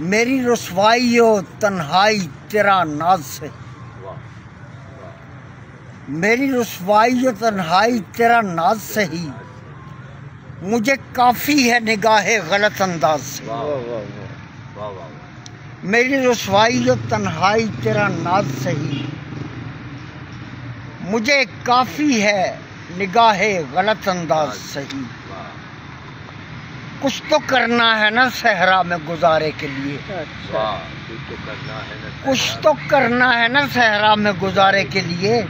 मेरी रसवाई हो तन्हाई तेरा नाज से मेरी रसवाई हो तन्हाई तेरा नाज सही मुझे काफ़ी है निगाह गलत अंदाज से मेरी रसवाई हो तन्हाई तेरा नाज सही मुझे काफ़ी है निगाह गलत अंदाज सही कुछ तो करना है ना सहरा में गुजारे के लिए। कुछ तो करना है ना सहरा में। गुजारे के लिए।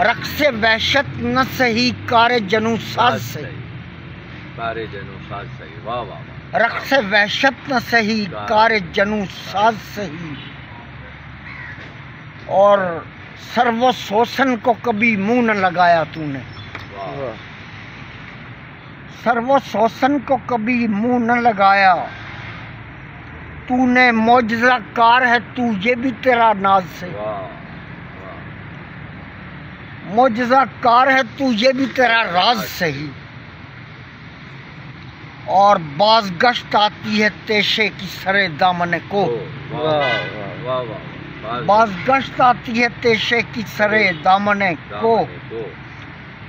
रक्स वहशत न सही कार जनू साज से कारे जनू साज सही। वाह वाह वाह। रक्स वहशत न सही कार जनू साज सही। और सर्व शोषण को कभी मुँह न लगाया तूने। वाह। सर्व शोषण को कभी मुँह न लगाया। तूने मौजजा कार है तू ये भी तेरा नाज से मौजजा कार है तू ये भी तेरा राज सही। और बाज गश्त आती है तेशे की सरे दामन को। बाज गश्त आती है तेशे की सरे दामन को।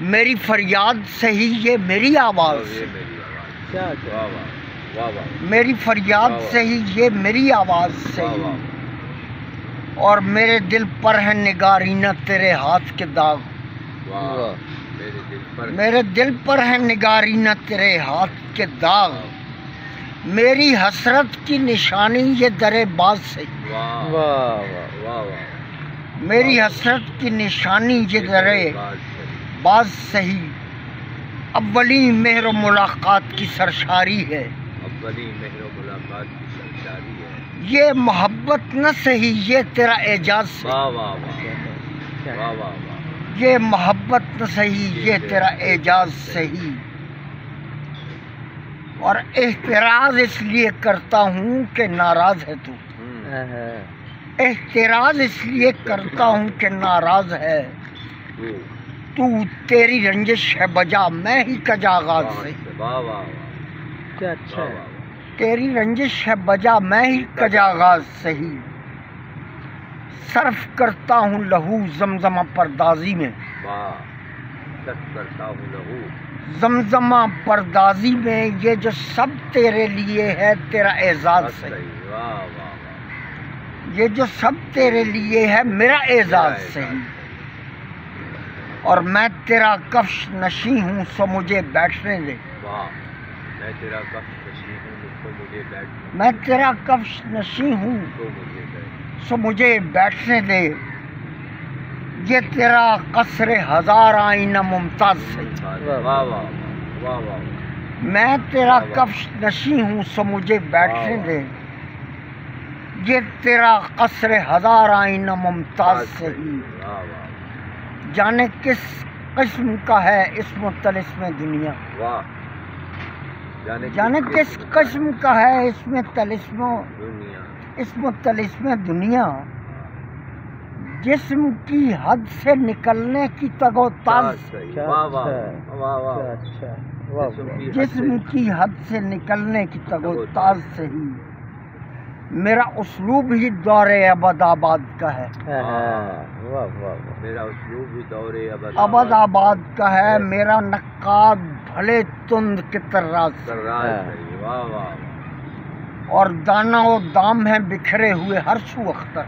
मेरी फरियाद सही ये मेरी आवाज़। से मेरी फरियाद सही ये मेरी आवाज़ सही। और मेरे दिल पर है निगारीना तेरे हाथ के दाग। मेरे दिल पर है। निगारीना तेरे हाथ के दाग। मेरी हसरत की निशानी ये दरे बाज से वाह वाह वाह वाह वाह। मेरी हसरत की निशानी ये दरे। बाज सही अव्वली मेहर मुलाकात की सरशारी है। अव्वली मेहर मुलाकात की सरकारी है। ये मोहब्बत न सही ये तेरा एजाज से वाह वाह वाह वाह वाह वाह ये मोहब्बत न सही ये तेरा एजाज सही। और एहतराज इसलिए करता हूँ कि नाराज़ है तू। हम्म, एहतराज इसलिए करता हूँ कि नाराज़ है। तू तेरी रंजिश है बजा मैं ही कजागाज से। वाह वाह क्या वाह वाह वाह। तेरी रंजिश है बजा मैं ही कजागाज सही सर्फ करता हूँ लहू जमजमा परदाजी में। करता हूँ लहू। जमजमा परदाजी में ये जो सब तेरे लिए है तेरा एजाज वाह ये जो सब तेरे लिए है मेरा एजाज सही और मैं तेरा कफ्श नशी हूँ सो मुझे बैठने दे। मैं तेरा कफ नशी हूँ मुझको मुझे बैठ मैं तेरा कफ्श नशी हूँ सो मुझे बैठने दे। ये तेरा कसर हज़ार आईना मुमताज़ वाह वाह वाह वाह मैं तेरा कफ्श नशी हूँ सो मुझे बैठने दे। ये तेरा कसर हज़ार आईना मुमताज़ सही। वाह वाह जाने किस किस्म का है इस मुतलिस्म दुनिया? वाह। जाने जाने किस किस्म का है इसमें तलिस्म दुनिया? इस मुतलिस्म दुनिया? जिस्म की हद से निकलने की तगोताज। सही। वाह वाह वाह वाह जिस्म की हद से- की हद से निकलने की तगोताज से ही मेरा उसलूब ही दौरे अबदाबाद का है। मेरा उसलूब भी दौरे अबद अबदाबाद का है मेरा नक्काद भले तुंद के तर्राज वाह वाह वाह। और दाना व दाम है बिखरे हुए हर सू अख्तर।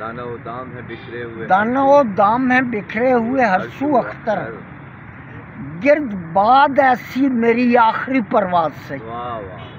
दाना वो दाम है बिखरे हुए दाना व दाम है बिखरे हुए हर सू अख्तर। गिर्द बाद ऐसी मेरी आखिरी परवाज से। वाह वाह।